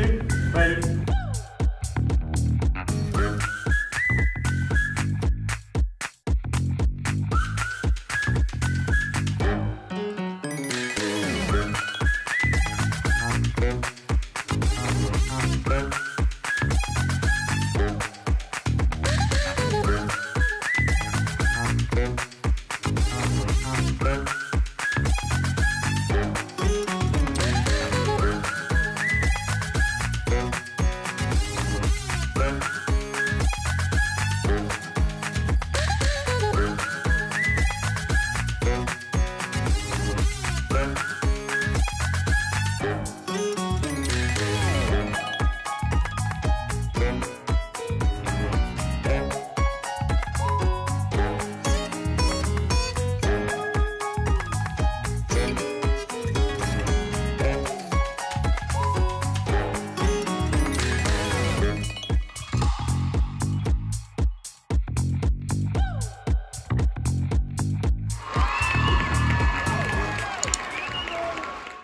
six, eight,